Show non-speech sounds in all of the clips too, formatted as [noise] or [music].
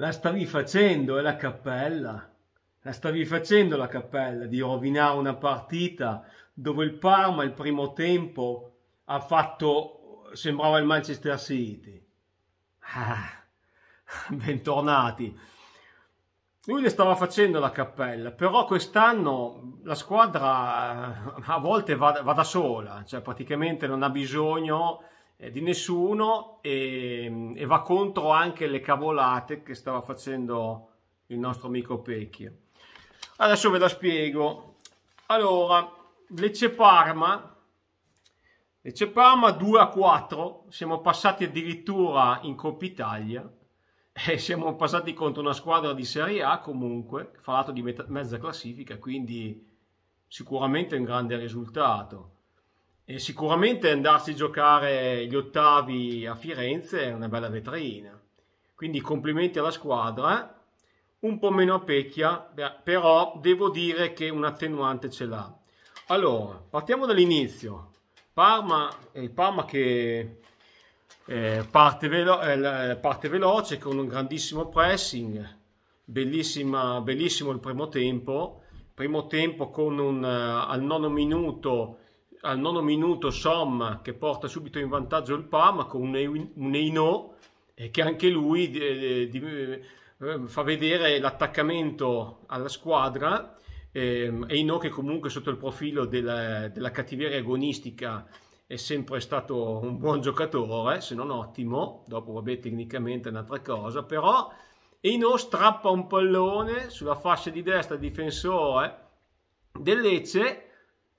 La stavi facendo, è la cappella. La stavi facendo la cappella di rovinare una partita dove il Parma il primo tempo ha fatto, sembrava il Manchester City. Ah, [laughs] bentornati. Lui le stava facendo la cappella, però quest'anno la squadra a volte va, va da sola, cioè praticamente non ha bisogno eh, di nessuno e, e, va contro anche le cavolate che stava facendo il nostro amico Pecchio. Adesso ve la spiego. Allora, Lecce Parma, Lecce Parma 2 a 4, siamo passati addirittura in Coppa Italia [laughs] e siamo passati contro una squadra di Serie A comunque, fa lato di mezza classifica, quindi sicuramente un grande risultato. E sicuramente andarsi a giocare gli ottavi a Firenze è una bella vetrina. Quindi complimenti alla squadra, un po' meno a Pecchia, però devo dire che un attenuante ce l'ha. Allora, partiamo dall'inizio. Parma, il Parma che eh, parte, velo eh, parte, veloce con un grandissimo pressing, bellissimo il primo tempo. Primo tempo con un, uh, al nono minuto al nono minuto Somma che porta subito in vantaggio il Parma con un, un Eino eh, che anche lui di, di, eh, fa vedere l'attaccamento alla squadra eh, Eino che comunque sotto il profilo della, della cattiveria agonistica è sempre stato un buon giocatore, se non ottimo, dopo vabbè tecnicamente è un'altra cosa, però Eino strappa un pallone sulla fascia di destra difensore del Lecce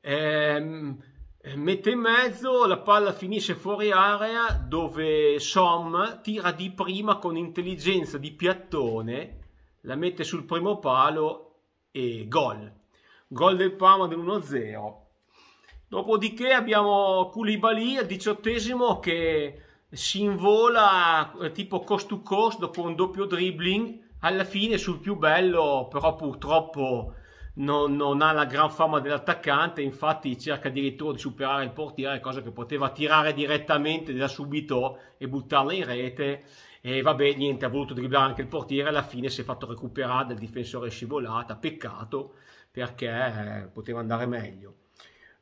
ehm, mette in mezzo, la palla finisce fuori area dove Som tira di prima con intelligenza di piattone, la mette sul primo palo e gol. Gol del Parma dell'1-0. Dopodiché abbiamo Koulibaly al diciottesimo che si invola eh, tipo cost to cost dopo un doppio dribbling alla fine sul più bello però purtroppo non, non, ha la gran fama dell'attaccante, infatti cerca addirittura di superare il portiere, cosa che poteva tirare direttamente da subito e buttarla in rete. E vabbè, niente, ha voluto dribblare anche il portiere, alla fine si è fatto recuperare dal difensore scivolata, peccato perché eh, poteva andare meglio.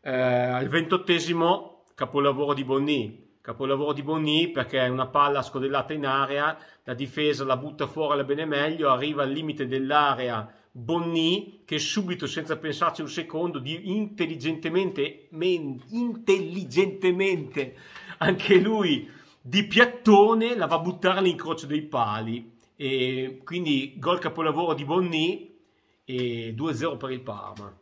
Eh, al ventottesimo, capolavoro di Bonni, capolavoro di Bonni perché è una palla scodellata in area, la difesa la butta fuori alla bene meglio, arriva al limite dell'area Bonni che subito, senza pensarci un secondo, di intelligentemente, men, intelligentemente, anche lui di piattone la va a buttare all'incrocio dei pali. E quindi gol capolavoro di Bonni e 2-0 per il Parma.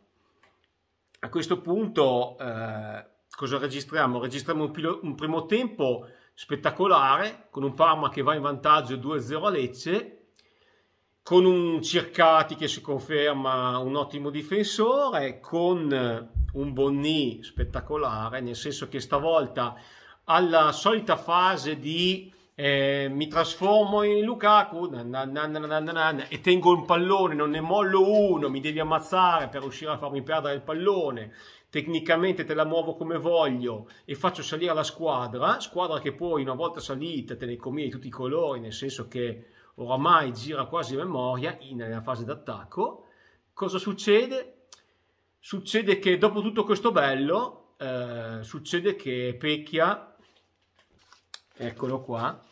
A questo punto eh, cosa registriamo? Registriamo un, pilo- un primo tempo spettacolare con un Parma che va in vantaggio 2-0 a Lecce con un Circati che si conferma un ottimo difensore, con un Bonni spettacolare, nel senso che stavolta alla solita fase di eh, mi trasformo in Lukaku na, na, na, e tengo un pallone, non ne mollo uno, mi devi ammazzare per riuscire a farmi perdere il pallone, tecnicamente te la muovo come voglio e faccio salire la squadra, squadra che poi una volta salita te ne combini tutti i colori, nel senso che oramai gira quasi a memoria nella fase d'attacco. Cosa succede? Succede che dopo tutto questo bello, eh, succede che Pecchia, eccolo qua,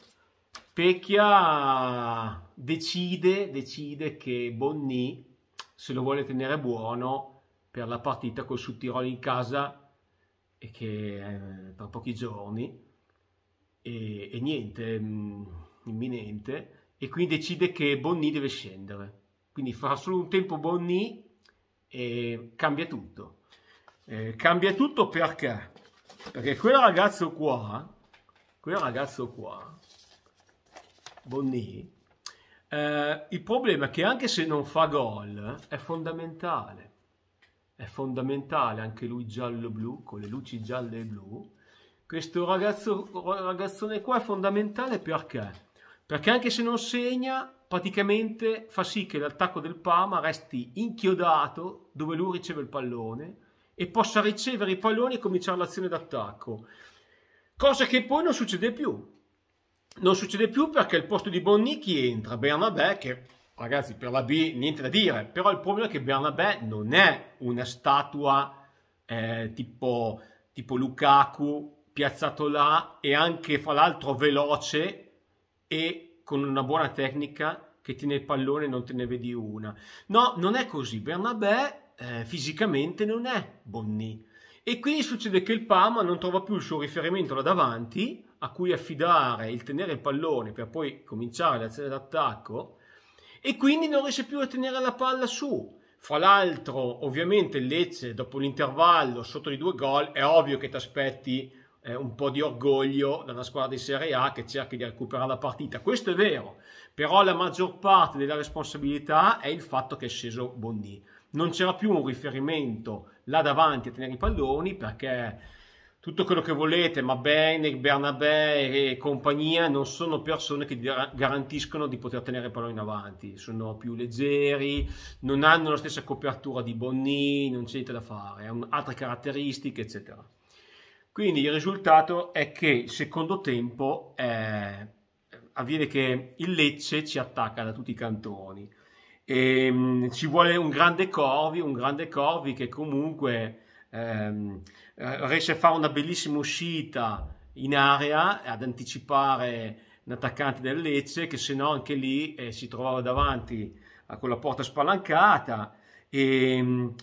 Pecchia decide, decide che Bonni se lo vuole tenere buono per la partita col Suttirolo in casa e che eh, tra pochi giorni e, e niente, mh, mm, imminente e quindi decide che Bonni deve scendere. Quindi farà solo un tempo Bonni e cambia tutto. Eh, cambia tutto perché? Perché quel ragazzo qua, quel ragazzo qua, Bonni, eh, il problema è che anche se non fa gol è fondamentale. È fondamentale anche lui giallo-blu, con le luci gialle e blu. Questo ragazzo, ragazzone qua è fondamentale perché? Perché anche se non segna, praticamente fa sì che l'attacco del Parma resti inchiodato dove lui riceve il pallone e possa ricevere i palloni e cominciare l'azione d'attacco. Cosa che poi non succede più. non succede più perché al posto di Bonni chi entra? Bernabé che ragazzi per la B niente da dire, però il problema è che Bernabé non è una statua eh, tipo, tipo Lukaku piazzato là e anche fra l'altro veloce e con una buona tecnica che tiene il pallone e non te ne vedi una. No, non è così. Bernabé eh, fisicamente non è Bonni. E quindi succede che il Parma non trova più il suo riferimento là davanti a cui affidare il tenere il pallone per poi cominciare l'azione d'attacco e quindi non riesce più a tenere la palla su. Fra l'altro, ovviamente il Lecce dopo l'intervallo sotto di due gol è ovvio che ti aspetti eh, un po' di orgoglio da una squadra di Serie A che cerchi di recuperare la partita. Questo è vero, però la maggior parte della responsabilità è il fatto che è sceso Bondi. Non c'era più un riferimento là davanti a tenere i palloni perché tutto quello che volete, ma bene, Bernabé e compagnia non sono persone che garantiscono di poter tenere il pallone in avanti, sono più leggeri, non hanno la stessa copertura di Bonni, non c'è niente da fare, hanno altre caratteristiche, eccetera. Quindi il risultato è che il secondo tempo eh, avviene che il Lecce ci attacca da tutti i cantoni. E, mh, ci vuole un grande Corvi, un grande Corvi che comunque ehm, eh, riesce a fare una bellissima uscita in area ad anticipare un attaccante del Lecce che se no anche lì eh, si trovava davanti a quella porta spalancata e mh,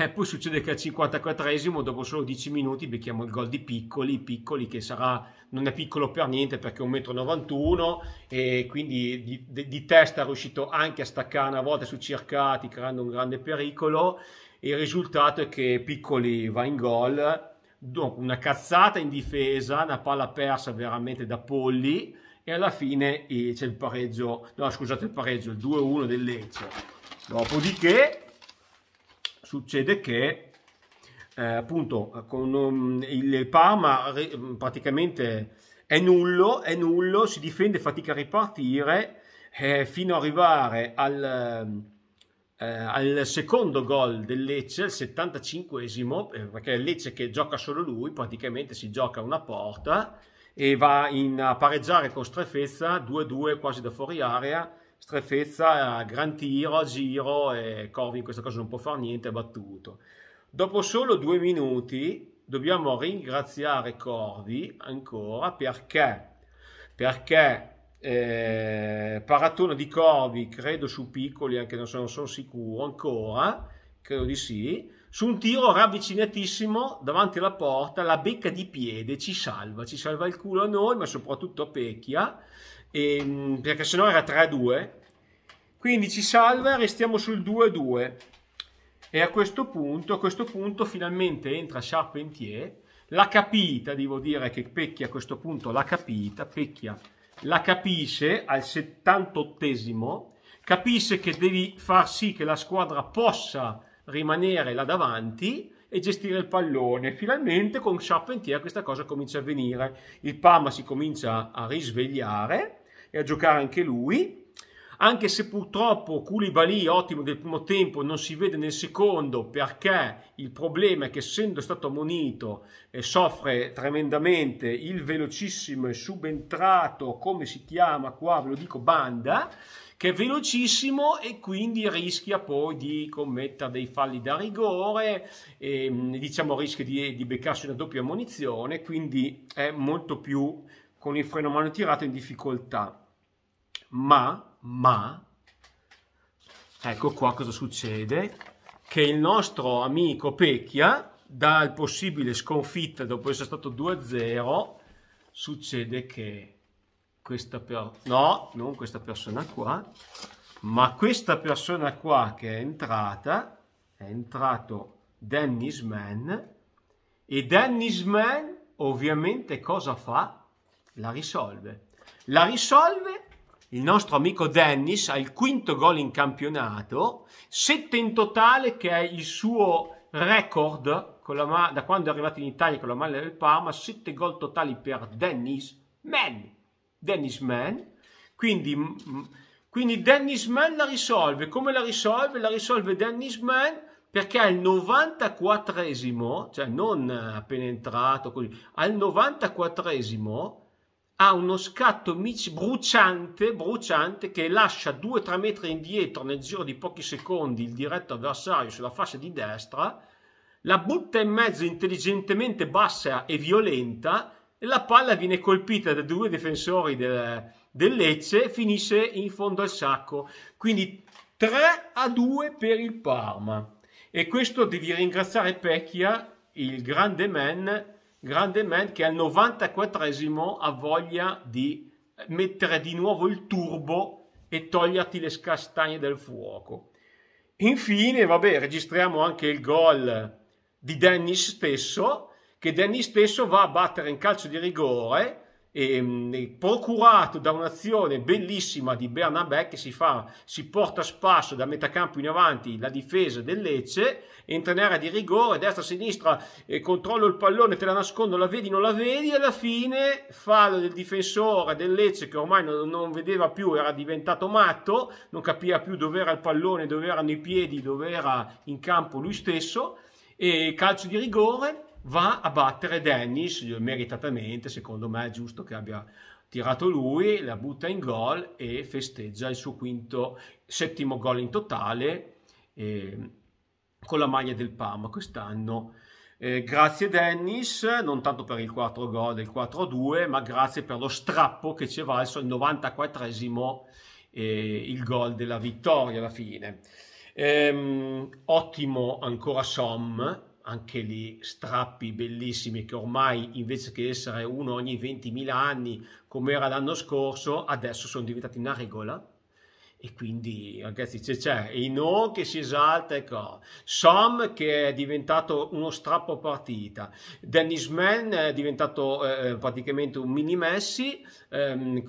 eh, poi succede che al 54esimo, dopo solo 10 minuti, becchiamo il gol di Piccoli, Piccoli che sarà, non è piccolo per niente perché è 1,91 m e quindi di, di, di, testa è riuscito anche a staccare una volta su cercati creando un grande pericolo. E il risultato è che Piccoli va in gol, una cazzata in difesa, una palla persa veramente da polli e alla fine eh, c'è il pareggio, no scusate il pareggio, il 2-1 del Lecce. Dopodiché succede che eh, appunto con um, il Parma praticamente è nullo, è nullo, si difende, fatica a ripartire eh, fino ad arrivare al, eh, al secondo gol del Lecce, al 75esimo, eh, perché è il Lecce che gioca solo lui, praticamente si gioca una porta e va in, a pareggiare con Strefezza 2-2 quasi da fuori area Strefezza, gran tiro a giro e Corvi in questo caso non può fare niente, è battuto. Dopo solo due minuti dobbiamo ringraziare Corvi ancora perché, perché eh, paratona di Corvi, credo su piccoli, anche non sono, sono sicuro ancora, credo di sì, su un tiro ravvicinatissimo davanti alla porta, la becca di piede ci salva, ci salva il culo a noi, ma soprattutto a Pecchia e, ehm, perché sennò era 3-2 quindi ci salva restiamo sul 2-2 e a questo punto a questo punto finalmente entra Charpentier l'ha capita devo dire che Pecchia a questo punto l'ha capita. Pecchia la capisce al 78esimo capisce che devi far sì che la squadra possa rimanere là davanti e gestire il pallone. Finalmente con Charpentier questa cosa comincia a avvenire. Il Parma si comincia a risvegliare e a giocare anche lui. Anche se purtroppo Koulibaly, ottimo del primo tempo, non si vede nel secondo perché il problema è che essendo stato ammonito eh, soffre tremendamente il velocissimo e subentrato, come si chiama qua, ve lo dico, Banda, che è velocissimo e quindi rischia poi di commettere dei falli da rigore, e, diciamo rischia di, di beccarsi una doppia ammonizione, quindi è molto più con il freno a mano tirato in difficoltà. Ma, ma, ecco qua cosa succede, che il nostro amico Pecchia, dal possibile sconfitta dopo essere stato 2-0, succede che questa per... no, non questa persona qua, ma questa persona qua che è entrata, è entrato Dennis Mann, e Dennis Mann ovviamente cosa fa? La risolve. La risolve il nostro amico Dennis ha il quinto gol in campionato, 7 in totale che è il suo record da quando è arrivato in Italia con la maglia del Parma, 7 gol totali per Dennis Mann. Dennis Mann. Quindi, quindi Dennis Mann la risolve. Come la risolve? La risolve Dennis Mann perché al 94esimo, cioè non appena entrato così, al 94esimo ha uno scatto bruciante, bruciante che lascia 2-3 metri indietro nel giro di pochi secondi il diretto avversario sulla fascia di destra, la butta in mezzo intelligentemente bassa e violenta la palla viene colpita da due difensori del, del Lecce finisce in fondo al sacco. Quindi 3 a 2 per il Parma. E questo devi ringraziare Pecchia, il grande man grande man che al 94esimo ha voglia di mettere di nuovo il turbo e toglierti le scastagne del fuoco. Infine, vabbè, registriamo anche il gol di Dennis stesso, che Dennis stesso va a battere in calcio di rigore eh, procurato da un'azione bellissima di Bernabé che si, fa, si porta a spasso da metà campo in avanti la difesa del Lecce, entra in area di rigore, destra-sinistra, eh, controllo il pallone, te la nascondo, la vedi, non la vedi, alla fine fallo del difensore del Lecce che ormai non, non vedeva più, era diventato matto, non capiva più dove era il pallone, dove erano i piedi, dove era in campo lui stesso, e calcio di rigore va a battere Dennis meritatamente, secondo me è giusto che abbia tirato lui, la butta in gol e festeggia il suo quinto, settimo gol in totale eh, con la maglia del Parma quest'anno. Eh, grazie Dennis, non tanto per il 4 gol del 4-2, ma grazie per lo strappo che ci è valso il 94esimo eh, il gol della vittoria alla fine. Ehm, ottimo ancora Som, anche lì strappi bellissimi che ormai invece che essere uno ogni 20.000 anni come era l'anno scorso adesso sono diventati una regola. E quindi ragazzi c'è, c'è. Ino che si esalta ecco. Som che è diventato uno strappo partita. Dennis Mann è diventato eh, praticamente un mini Messi. Ehm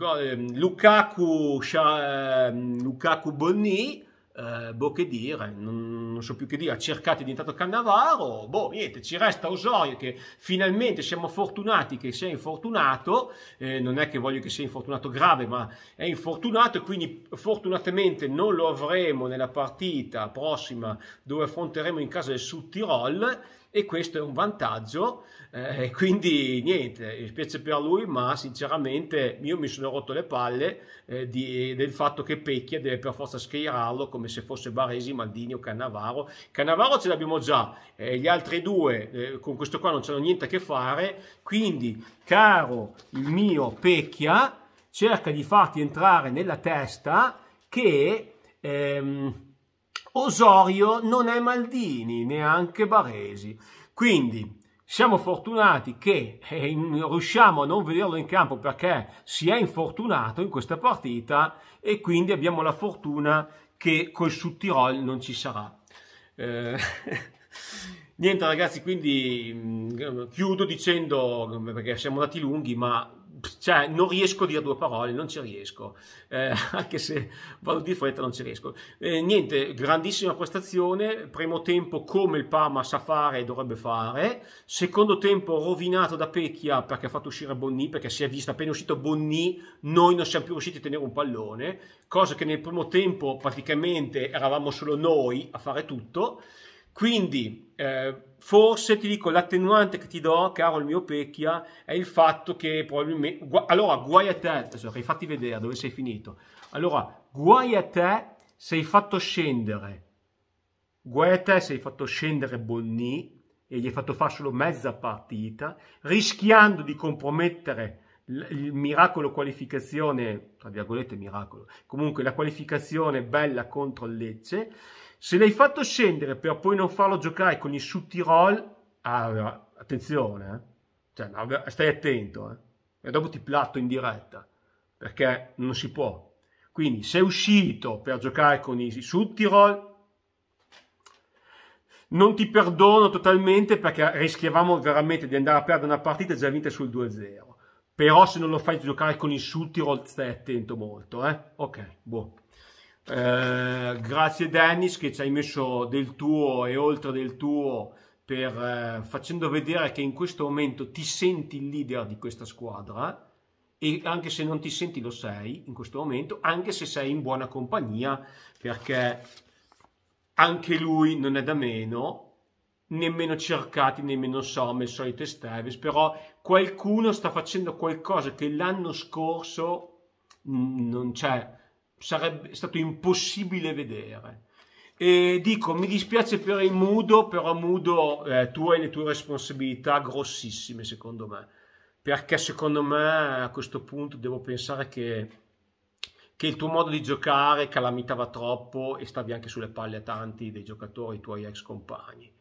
Lukaku, ehm, Lukaku Bonni eh, boh che dire, non, non, so più che dire, ha cercato è diventato Cannavaro, boh niente, ci resta Osorio che finalmente siamo fortunati che sia infortunato, eh, non è che voglio che sia infortunato grave, ma è infortunato e quindi fortunatamente non lo avremo nella partita prossima dove affronteremo in casa del Sud Tirol e questo è un vantaggio eh, [laughs] quindi niente, spiace per lui ma sinceramente io mi sono rotto le palle eh, di, del fatto che Pecchia deve per forza schierarlo come se fosse Baresi, Maldini o Cannavaro. Cannavaro ce l'abbiamo già eh, gli altri due eh, con questo qua non c'hanno niente a che fare. Quindi caro il mio Pecchia cerca di farti entrare nella testa che ehm, Osorio non è Maldini, neanche Baresi. Quindi siamo fortunati che eh, riusciamo a non vederlo in campo perché si è infortunato in questa partita e quindi abbiamo la fortuna che col Sud Tirol non ci sarà. Eh, [laughs] niente ragazzi, quindi mm, chiudo dicendo, perché siamo andati lunghi, ma cioè, non riesco a dire due parole, non ci riesco, eh, [laughs] anche se vado di fretta non ci riesco. Eh, niente, grandissima prestazione, primo tempo come il Parma sa fare e dovrebbe fare, secondo tempo rovinato da Pecchia perché ha fatto uscire Bonni, perché si è visto appena uscito Bonni, noi non siamo più riusciti a tenere un pallone, cosa che nel primo tempo praticamente eravamo solo noi a fare tutto, quindi eh, forse ti dico l'attenuante che ti do, caro il mio Pecchia, è il fatto che probabilmente... Gu allora, guai a te, adesso hai fatti vedere dove sei finito. Allora, guai a te sei fatto scendere. Guai a te sei fatto scendere Bonni e gli hai fatto fare solo mezza partita, rischiando di compromettere il miracolo qualificazione, tra virgolette miracolo, comunque la qualificazione bella contro il Lecce, se l'hai fatto scendere per poi non farlo giocare con il Sud Tirol, ah, attenzione, eh? cioè, stai attento, eh? e dopo ti platto in diretta, perché non si può. Quindi sei uscito per giocare con i Sud Tirol, non ti perdono totalmente perché rischiavamo veramente di andare a perdere una partita già vinta sul 2-0. Però se non lo fai giocare con il Sud Tirol stai attento molto, eh? Ok, buono. Eh, grazie Dennis che ci hai messo del tuo e oltre del tuo per, eh, facendo vedere che in questo momento ti senti il leader di questa squadra e anche se non ti senti lo sei in questo momento, anche se sei in buona compagnia perché anche lui non è da meno nemmeno cercati, nemmeno Sommer, il solito Esteves, però qualcuno sta facendo qualcosa che l'anno scorso non c'è, sarebbe stato impossibile vedere. E dico, mi dispiace per il Mudo, però Mudo eh, tu hai le tue responsabilità grossissime secondo me, perché secondo me a questo punto devo pensare che, che il tuo modo di giocare calamitava troppo e stavi anche sulle palle a tanti dei giocatori, tuoi ex compagni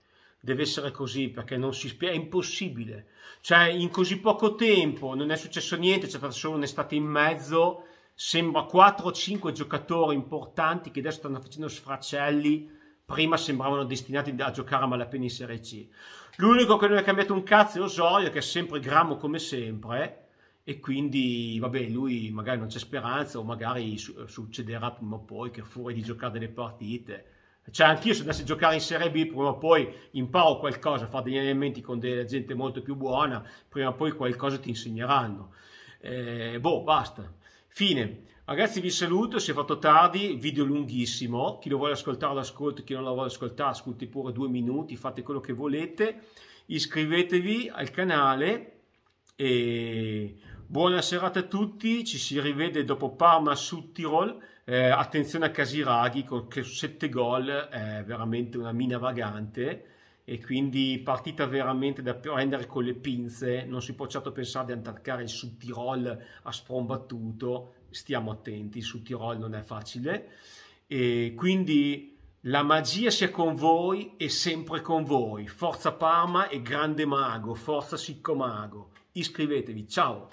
deve essere così perché non si spiega, è impossibile. Cioè, in così poco tempo non è successo niente, c'è stata solo un'estate in mezzo, sembra 4 o 5 giocatori importanti che adesso stanno facendo sfracelli, prima sembravano destinati a giocare a malapena in Serie C. L'unico che non è cambiato un cazzo è Osorio, che è sempre grammo come sempre, e quindi, vabbè, lui magari non c'è speranza o magari succederà prima o poi che fuori di giocare delle partite cioè, anch'io se andassi a giocare in Serie B, prima o poi imparo qualcosa, fare degli allenamenti con della gente molto più buona, prima o poi qualcosa ti insegneranno. Eh, boh, basta. Fine. Ragazzi, vi saluto, si è fatto tardi, video lunghissimo. Chi lo vuole ascoltare lo ascolti, chi non lo vuole ascoltare ascolti pure due minuti, fate quello che volete. Iscrivetevi al canale e buona serata a tutti. Ci si rivede dopo Parma su Tirol eh, attenzione a Casiraghi su 7 gol è veramente una mina vagante e quindi partita veramente da prendere con le pinze, non si può certo pensare di attaccare il Sud Tirol a sprombattuto, stiamo attenti, il Sud Tirol non è facile. E quindi la magia sia con voi e sempre con voi, forza Parma e grande mago, forza Sicco Mago, iscrivetevi, ciao!